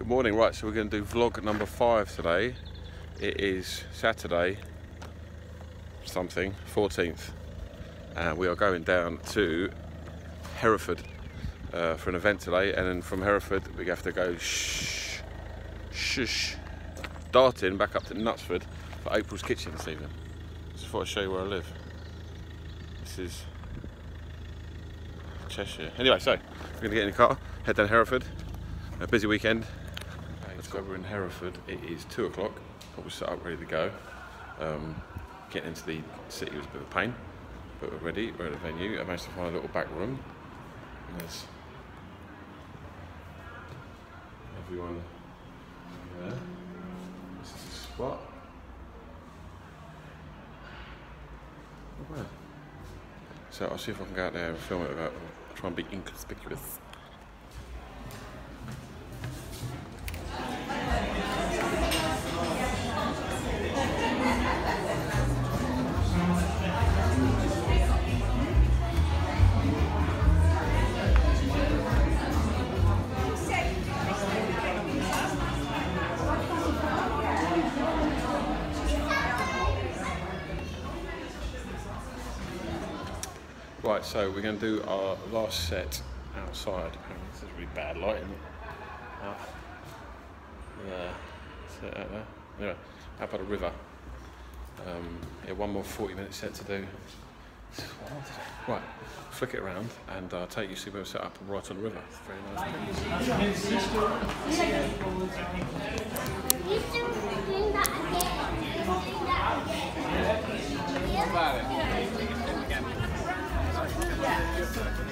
Good morning, right, so we're going to do vlog number five today. It is Saturday, something, 14th, and we are going down to Hereford uh, for an event today, and then from Hereford we have to go shh, shush, darting back up to Knutsford for April's Kitchen this evening. Just before I show you where I live. This is Cheshire. Anyway, so we're going to get in the car, head down Hereford. A busy weekend. Let's go. We're in Hereford. It is two o'clock. Probably set up, ready to go. Um, getting into the city was a bit of a pain, but we're ready. We're at the venue. I managed to find a little back room. There's everyone there. This is the spot. So I'll see if I can go out there and film it without try and be inconspicuous. Right, so we're going to do our last set outside. Apparently, this is really bad lighting. Out there, set out there. Anyway, out by the river. Um, yeah, one more 40 minute set to do. Right, flick it around and I'll take you to see where we're set up right on the river. It's very nice. Right,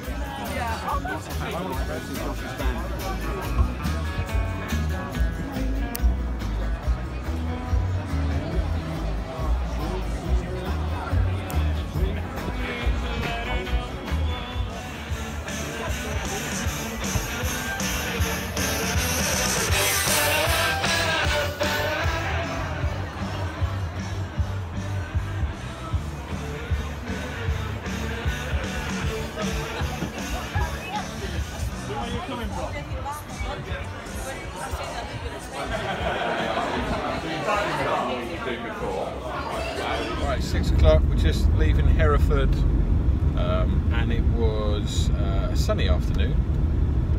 um, and it was uh, a sunny afternoon.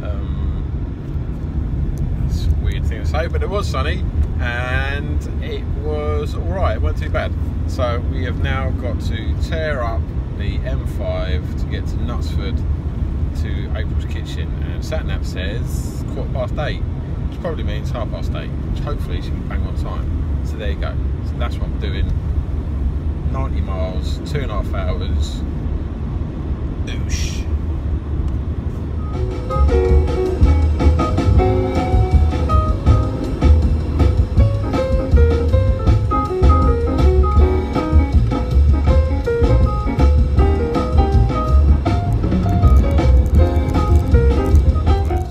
Um, a weird thing to say, but it was sunny, and it was all right. It wasn't too bad. So we have now got to tear up the M5 to get to Knutsford to April's Kitchen, and Satnav says quarter past eight, which probably means half past eight. Which hopefully she can bang on time. So there you go. So that's what I'm doing. 90 miles, two and a half hours. Oosh.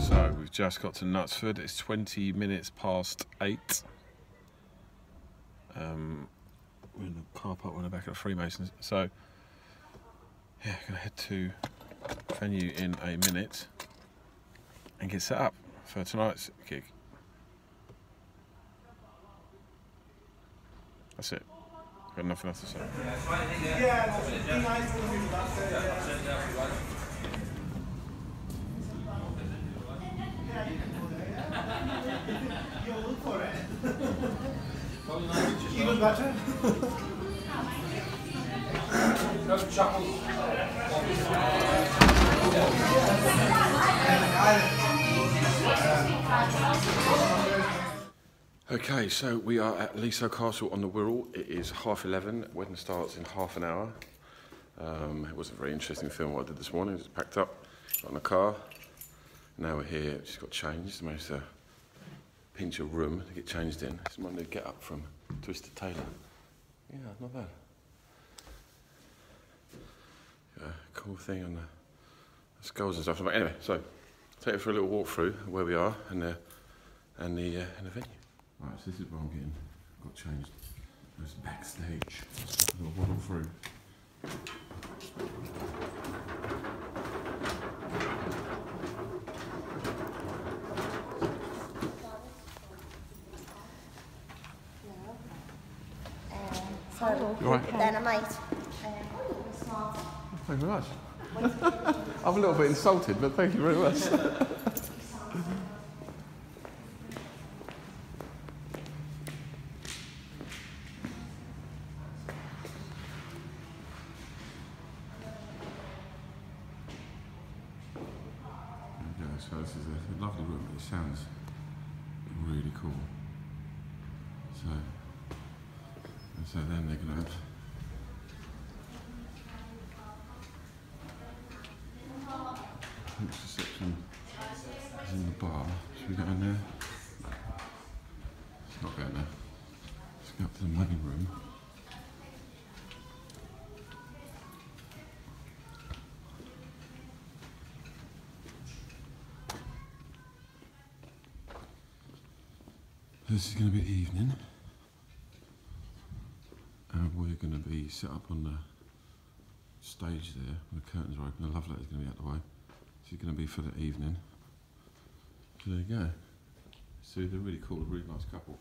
So we've just got to Knutsford. It's 20 minutes past eight. Um, we're in the car park, we're in the back of Freemasons. So, yeah, gonna head to venue in a minute and get set up for tonight's gig. That's it. Got nothing else to say. Even better. Okay, so we are at Leasowe Castle on the Wirral. It is half 11. Wedding starts in half an hour. Um, it was a very interesting film what I did this morning. It was packed up, got in the car. Now we're here, just got changed. Managed to pinch a room to get changed in. It's my new get up from Twisted Tailor. Yeah, not bad uh, cool thing on the skulls and stuff. But anyway, so take you for a little walk through where we are and the and the uh, and the venue. Right, so this is where I'm getting got changed. There's backstage. Um, so I'm through. Then I might. Thank you very much. I'm a little bit insulted, but thank you very much. So this is a lovely room. It sounds really cool. So, so then they're going to have next section is in the bar. Should we go in there? Let's not go in there. Let's go up to the main room. This is going to be the evening. And we're going to be set up on the stage there. The curtains are open. The love letter's going to be out the way. This is going to be for the evening. So there you go. So they're really cool, really nice couple.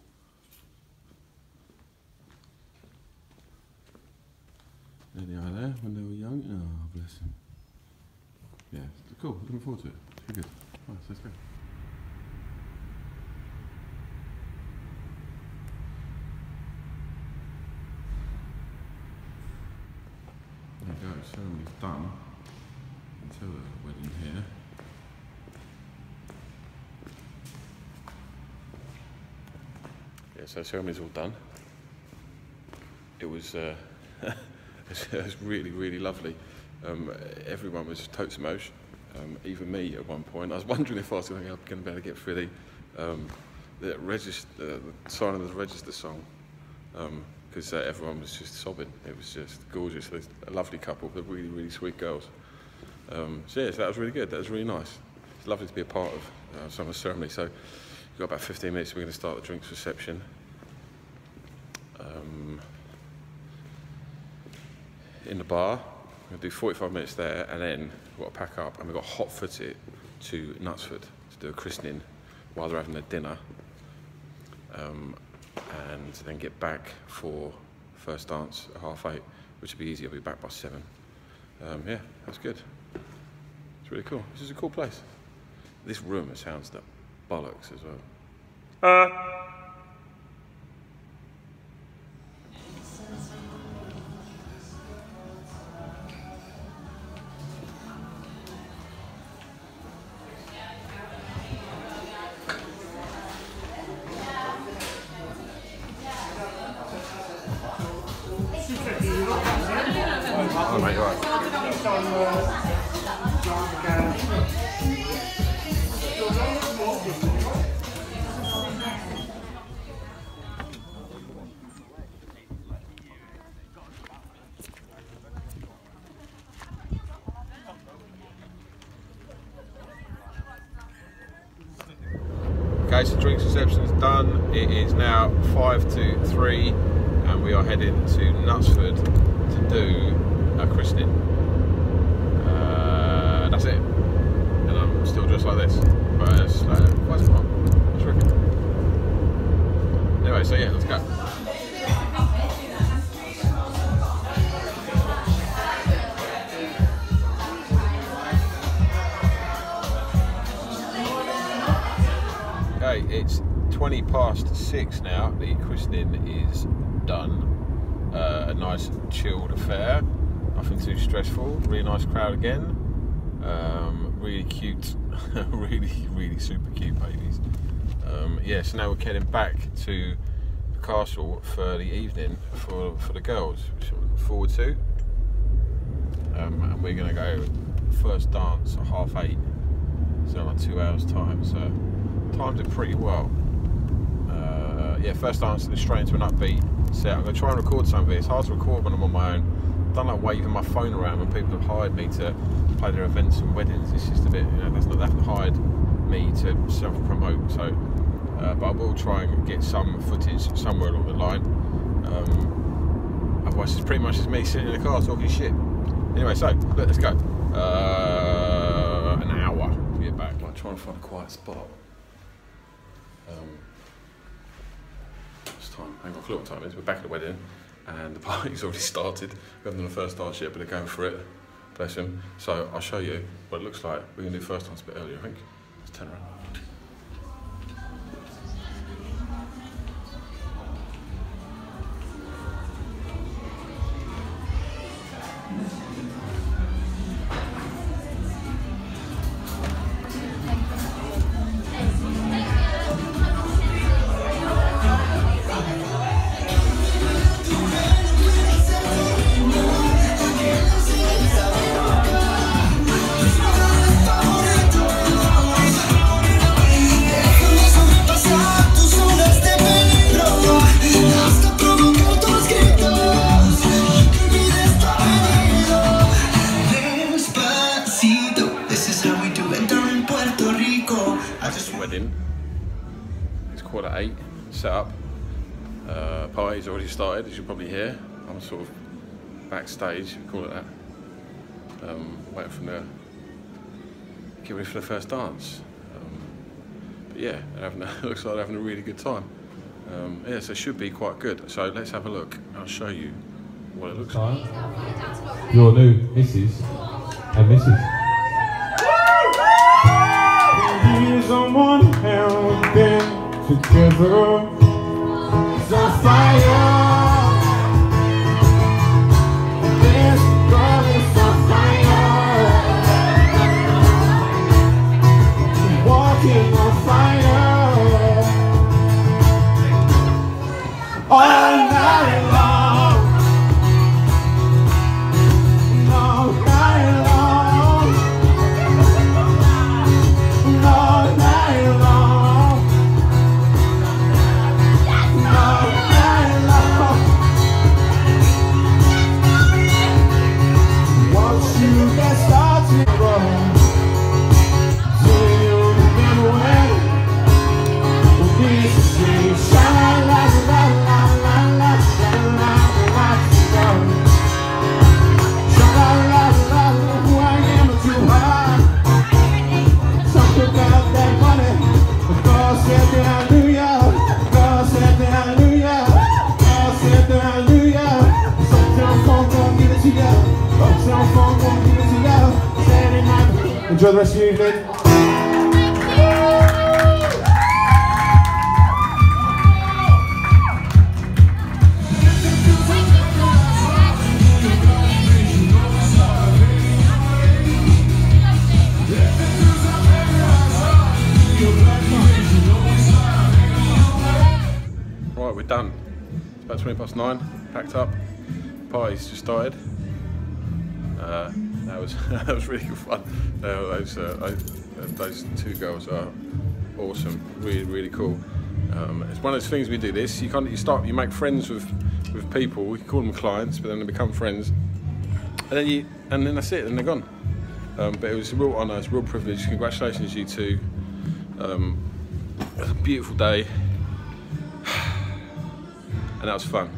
There they are there when they were young. Oh, bless them. Yeah, cool. Looking forward to it. It's good. So let's go. There you go, ceremony's done. Until the wedding here. So ceremony's all done. It was, uh, it was- really, really lovely. Um, everyone was totes emotion, um, even me at one point. I was wondering if I was going to be able to get through the, um, the, register, the signing of the register song because uh, everyone was just sobbing. It was just gorgeous. A lovely couple, they're really, really sweet girls. Um, so yeah, so that was really good. That was really nice. It's lovely to be a part of uh, the ceremony. So we've got about 15 minutes. We're going to start the drinks reception. Um, in the bar. To do 45 minutes there, and then we've got to pack up, and we've got hot foot it to Knutsford to do a christening while they're having their dinner. Um, and then get back for first dance at half eight, which will be easy. I'll be back by seven. Um, yeah, that's good. It's really cool. This is a cool place. This room, sounds the bollocks as well. Oh, Okay, so drinks reception is done. It is now five to three, and we are heading to Knutsford to do a christening. That's it. And I'm still dressed like this, but it's quite smart. It's wicked. Anyway, so yeah, let's go. Okay, it's 20 past six now. The christening is done. Uh, a nice chilled affair. Nothing too stressful. Really nice crowd again. Um, really cute. really, really super cute babies. Um, yeah, so now we're heading back to the castle for the evening for, for the girls, which I'm looking forward to. Um, and we're going to go first dance at half eight. So like two hours time. So timed it pretty well. Uh, yeah, first dance straight into an upbeat set. I'm gonna try and record some of it. It's hard to record when I'm on my own. I don't like waving my phone around when people have hired me to play their events and weddings. It's just a bit, you know, that's not, they haven't hired me to self-promote. So, uh, but I will try and get some footage somewhere along the line. Um, otherwise, it's pretty much just me sitting in the car talking shit. Anyway, so let's go. Uh, an hour to get back. Trying to find a quiet spot. Um, it's time. I ain't got a clue what time it is. We're back at the wedding, and the party's already started. We haven't done the first dance yet, but they're going for it. Bless them. So I'll show you what it looks like. We're to do first dance a bit earlier, I think. Let's turn around. Uh, party's already started, as you'll probably hear. I'm sort of backstage, call it that. Um, waiting for the get ready for the first dance. Um, but yeah, they're having a, looks like they're having a really good time. Um, yeah, so it should be quite good. So let's have a look. I'll show you what it looks like. Your new missus and missus. Years on one hand, then together. Rest of your evening. Right, we're done. It's about 20 past nine, packed up. Party's just started. Uh, that was that was really good fun. Uh, those uh, I- uh, those two girls are awesome, really really cool. Um, it's one of those things we do. This you of you start you make friends with with people. We call them clients, but then they become friends, and then you and then that's it. And they're gone. Um, but it was a real honour, it's a real privilege. Congratulations, you two. Um, it was a beautiful day and that was fun.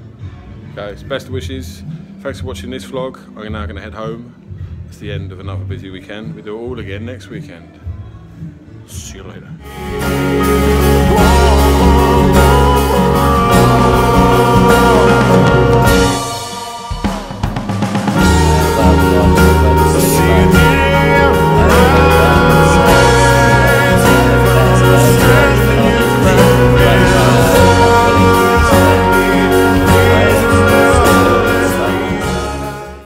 Okay, best wishes. Thanks for watching this vlog. I'm now going to head home. It's the end of another busy weekend. We do it all again next weekend. See you later.